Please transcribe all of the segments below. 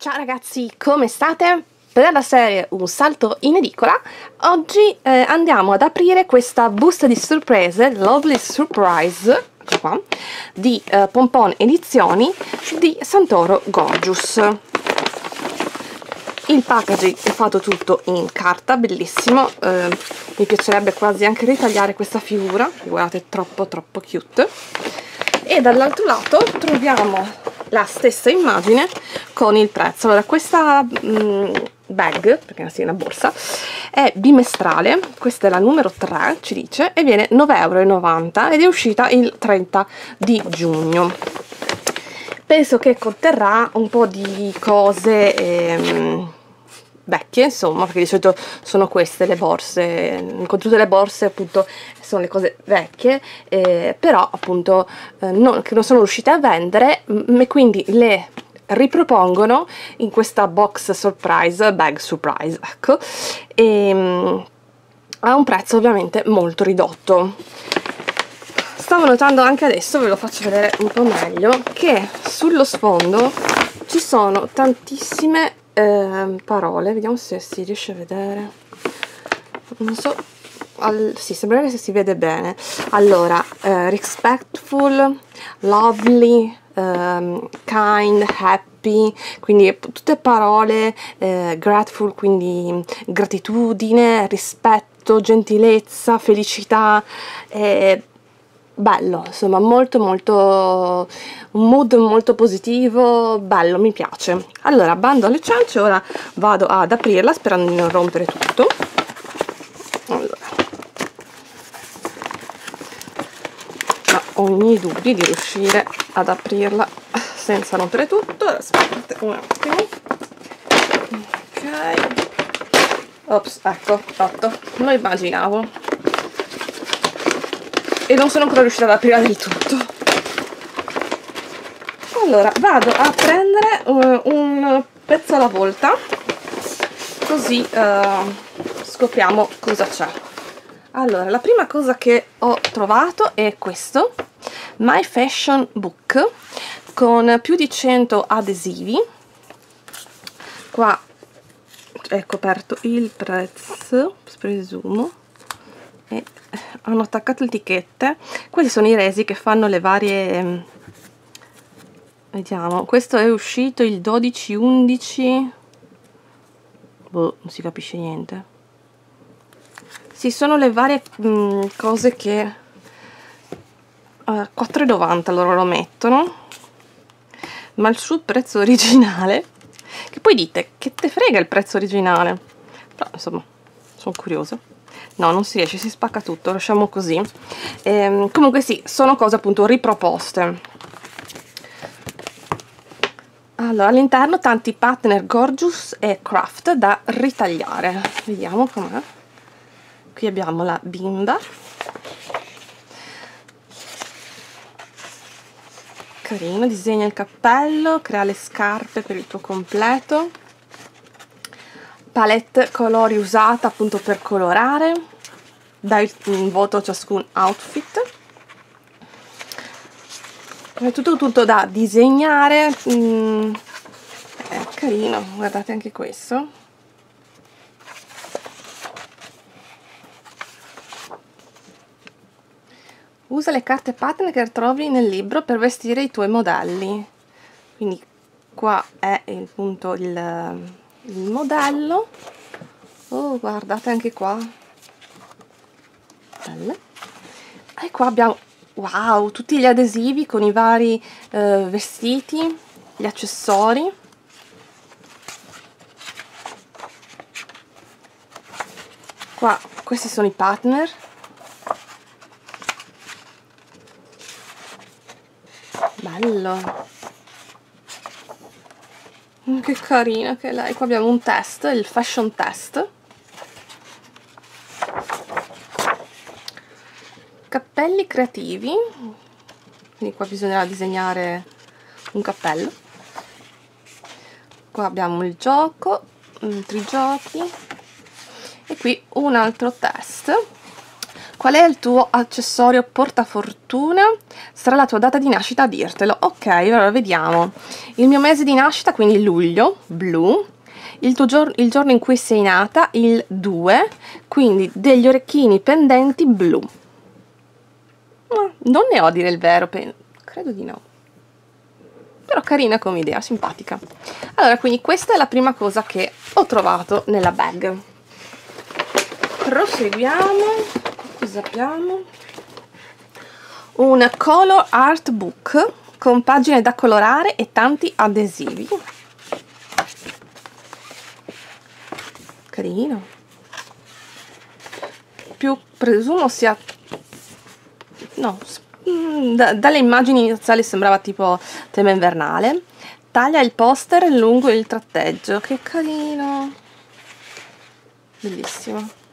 Ciao ragazzi, come state? Per la serie Un salto in edicola, oggi eh, andiamo ad aprire questa busta di sorprese, Lovely Surprise, qua, di eh, Pompon Edizioni di Santoro Gorgeous. Il packaging è fatto tutto in carta, bellissimo, eh, mi piacerebbe quasi anche ritagliare questa figura, guardate, troppo troppo cute. E dall'altro lato troviamo la stessa immagine con il prezzo. Allora questa mm, bag perché è una borsa è bimestrale questa è la numero 3 ci dice e viene 9,90 euro ed è uscita il 30 di giugno. Penso che conterrà un po' di cose ehm, vecchie insomma perché di solito sono queste le borse il contenuto delle borse appunto sono le cose vecchie eh, però appunto eh, non, che non sono riuscite a vendere e quindi le ripropongono in questa box surprise bag surprise ecco e um, a un prezzo ovviamente molto ridotto. Stavo notando anche adesso ve lo faccio vedere un po' meglio che sullo sfondo ci sono tantissime eh, parole vediamo se si riesce a vedere. Non so al, sì, sembra che si vede bene. Allora, eh, respectful lovely um, kind, happy quindi tutte parole eh, grateful, quindi gratitudine, rispetto, gentilezza, felicità eh, bello, insomma molto molto un mood molto positivo, bello, mi piace. Allora bando alle ciance, ora vado ad aprirla sperando di non rompere tutto. Allora. Ma ho i miei dubbi di riuscire ad aprirla senza rompere tutto. Aspetta un attimo. Ok. Ops ecco fatto. Lo immaginavo e non sono ancora riuscita ad aprire del tutto. Allora vado a prendere uh, un pezzo alla volta. Così uh, scopriamo cosa c'è. Allora la prima cosa che ho trovato è questo. My Fashion Book con più di 100 adesivi. Qua è coperto il prezzo presumo e hanno attaccato etichette questi sono i resi che fanno le varie mm, vediamo. Questo è uscito il 12 11 boh non si capisce niente. Sì sono le varie mh, mm, cose che uh, 4,90 loro lo mettono ma il suo prezzo originale che poi dite che te frega il prezzo originale? Però insomma sono curiosa no non si riesce si spacca tutto lasciamo così. Ehm, comunque sì sono cose appunto riproposte. Allora all'interno tanti partner gorgeous e craft da ritagliare. Vediamo com'è. Qui abbiamo la bimba. Carino disegna il cappello crea le scarpe per il tuo completo palette colori usata appunto per colorare dai un voto a ciascun outfit. È tutto tutto da disegnare mm, è carino guardate anche questo. Usa le carte pattern che trovi nel libro per vestire i tuoi modelli. Quindi qua è il punto il il modello. Oh guardate anche qua. Belle. E qua abbiamo wow tutti gli adesivi con i vari eh, vestiti gli accessori. Qua questi sono i partner. Bello che carina che è lei qua abbiamo un test il fashion test. Cappelli creativi. Quindi qua bisognerà disegnare un cappello. Qua abbiamo il gioco altri giochi e qui un altro test Qual è il tuo accessorio portafortuna? Sarà la tua data di nascita a dirtelo. Ok, allora vediamo. Il mio mese di nascita, quindi luglio, blu. Il, tuo giorno, il giorno in cui sei nata, il 2, quindi degli orecchini pendenti blu. Ma non ne ho a dire il vero, credo di no. Però carina come idea, simpatica. Allora, quindi questa è la prima cosa che ho trovato nella bag. Proseguiamo cosa abbiamo? Un color art book con pagine da colorare e tanti adesivi. Carino. Più presumo sia... No, mm, da, dalle immagini iniziali sembrava tipo tema invernale. Taglia il poster lungo il tratteggio. Che carino. Bellissimo.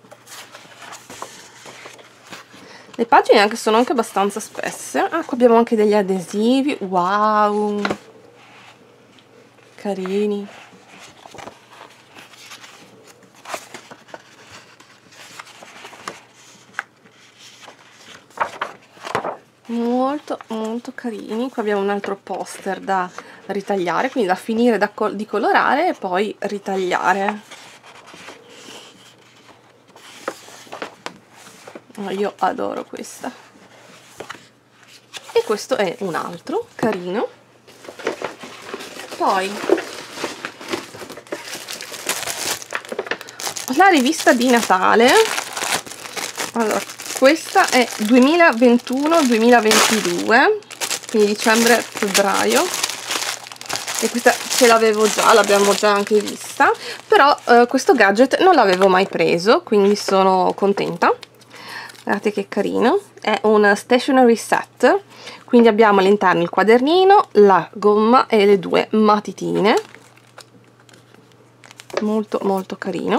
Le pagine anche sono anche abbastanza spesse. Ah qua abbiamo anche degli adesivi. Wow. Carini. Molto molto carini. Qua abbiamo un altro poster da ritagliare quindi da finire da col di colorare e poi ritagliare oh, io adoro questa. E questo è un altro carino. Poi la rivista di Natale. Allora questa è 2021-2022 quindi dicembre febbraio. E questa ce l'avevo già, l'abbiamo già anche vista. Però eh, questo gadget non l'avevo mai preso quindi sono contenta guardate che carino. È un stationery set quindi abbiamo all'interno il quadernino la gomma e le due matitine. Molto molto carino.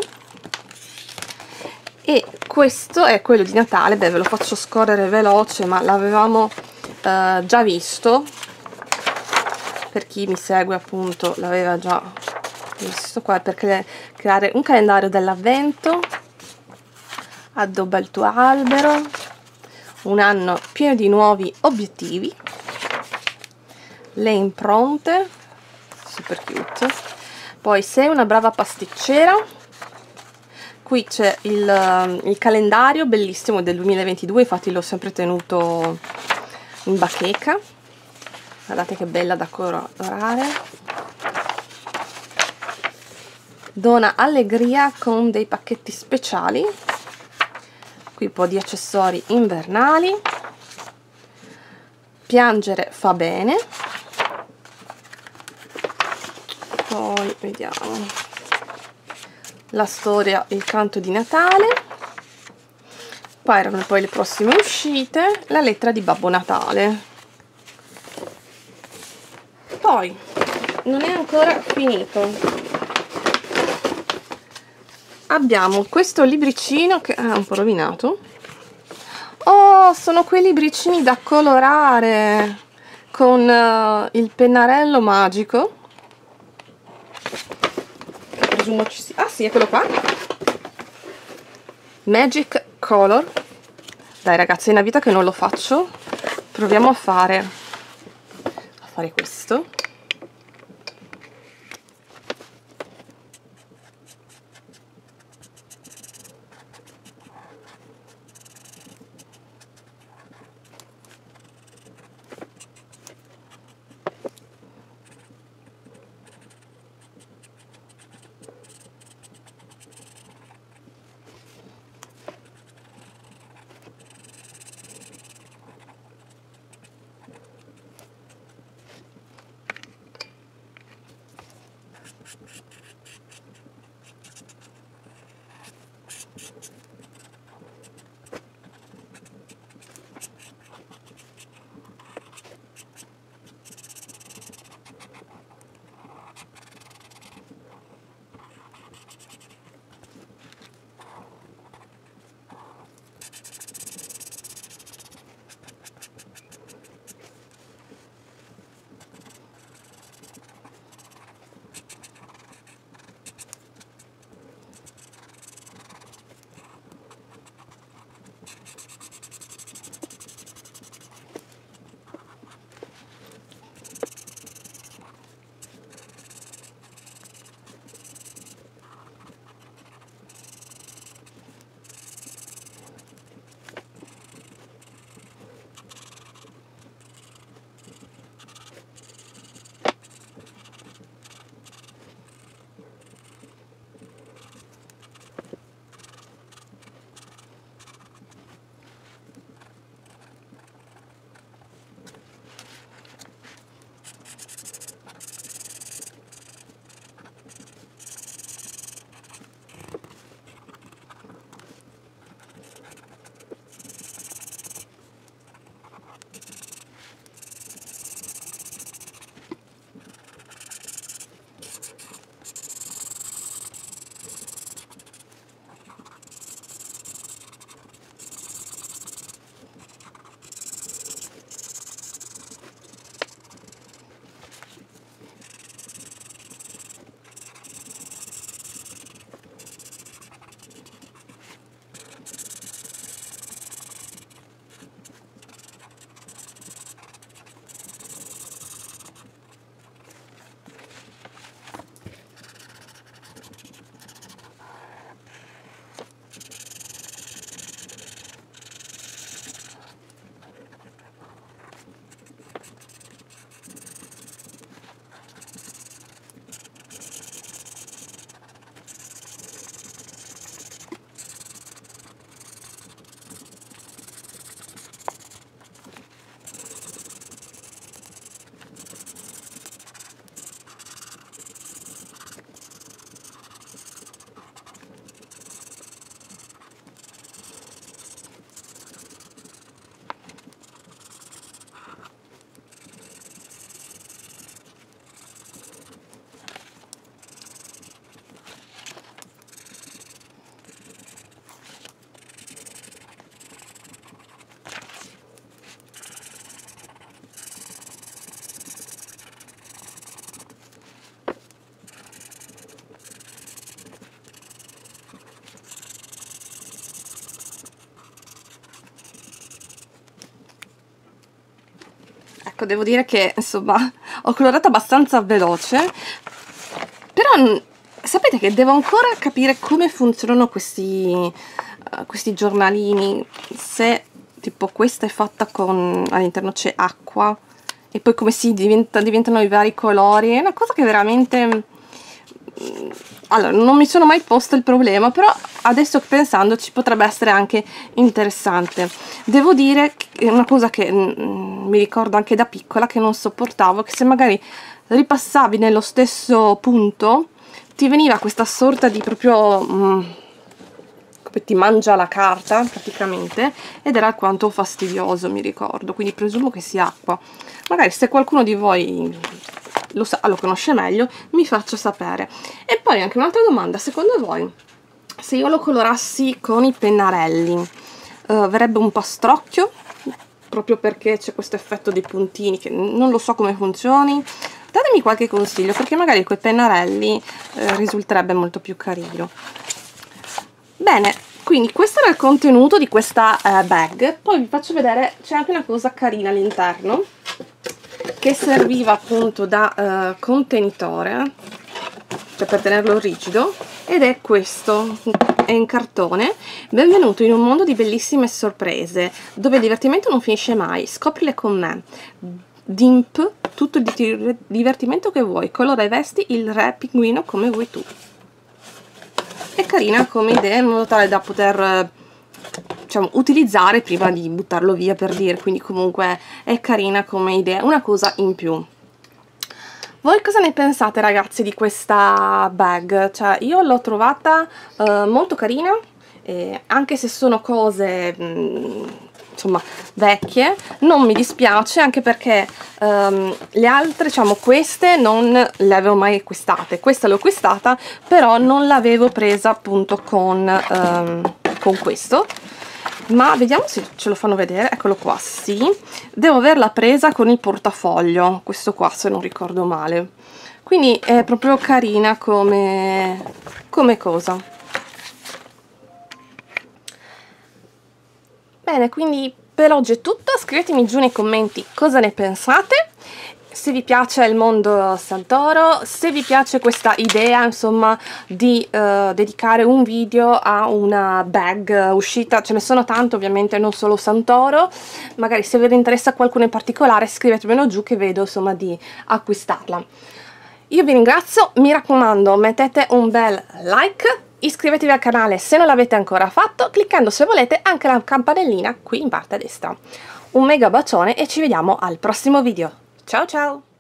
E questo è quello di Natale. Beh ve lo faccio scorrere veloce ma l'avevamo eh, già visto. Per chi mi segue appunto l'aveva già visto qua per creare un calendario dell'avvento addobba il tuo albero un anno pieno di nuovi obiettivi le impronte super cute poi sei una brava pasticcera qui c'è il, il, calendario bellissimo del 2022 infatti l'ho sempre tenuto in bacheca. Guardate che bella da colorare. Dona allegria con dei pacchetti speciali qui un po' di accessori invernali. Piangere fa bene. Poi vediamo. La storia il canto di Natale. Poi erano poi le prossime uscite la lettera di Babbo Natale. Poi non è ancora finito abbiamo questo libricino che è un po' rovinato. Oh sono quei libricini da colorare con uh, il pennarello magico. Presumo ci sia. Ah sì eccolo qua. Magic color. Dai ragazzi è una vita che non lo faccio. Proviamo a fare a fare questo ecco devo dire che insomma ho colorato abbastanza veloce però sapete che devo ancora capire come funzionano questi, uh, questi giornalini se tipo questa è fatta con all'interno c'è acqua e poi come si diventa, diventano i vari colori è una cosa che veramente allora non mi sono mai posto il problema però adesso pensando ci potrebbe essere anche interessante. Devo dire una cosa che mm, mi ricordo anche da piccola che non sopportavo che se magari ripassavi nello stesso punto ti veniva questa sorta di proprio mm, come ti mangia la carta praticamente ed era alquanto fastidioso mi ricordo. Quindi presumo che sia acqua. Magari se qualcuno di voi lo, sa, lo conosce meglio mi faccia sapere. E poi anche un'altra domanda secondo voi se io lo colorassi con i pennarelli uh, verrebbe un pastrocchio proprio perché c'è questo effetto dei puntini che non lo so come funzioni? Datemi qualche consiglio perché magari con i pennarelli eh, risulterebbe molto più carino. Bene quindi questo era il contenuto di questa eh, bag. Poi vi faccio vedere c'è anche una cosa carina all'interno che serviva appunto da uh, contenitore cioè per tenerlo rigido ed è questo è in cartone benvenuto in un mondo di bellissime sorprese dove il divertimento non finisce mai. Scoprile con me. Dimp tutto il divertimento che vuoi. Colora e vesti il re pinguino come vuoi tu. È carina come idea in modo tale da poter diciamo, utilizzare prima di buttarlo via per dire, quindi comunque è carina come idea, una cosa in più. Voi cosa ne pensate ragazzi di questa bag? Cioè io l'ho trovata uh, molto carina, eh, anche se sono cose mh, mm, insomma vecchie, non mi dispiace anche perché um, le altre, diciamo queste non le avevo mai acquistate, questa l'ho acquistata però non l'avevo presa appunto con, um, con questo ma vediamo se ce lo fanno vedere. Eccolo qua, sì. Devo averla presa con il portafoglio. Questo qua se non ricordo male. Quindi è proprio carina come, come cosa. Bene quindi per oggi è tutto. Scrivetemi giù nei commenti cosa ne pensate se vi piace il mondo Santoro, se vi piace questa idea insomma di uh, dedicare un video a una bag uscita, ce ne sono tante ovviamente non solo Santoro, magari se vi interessa qualcuno in particolare scrivetemelo giù che vedo insomma di acquistarla. Io vi ringrazio, mi raccomando mettete un bel like, iscrivetevi al canale se non l'avete ancora fatto, cliccando se volete anche la campanellina qui in parte a destra. Un mega bacione e ci vediamo al prossimo video. Ciao ciao!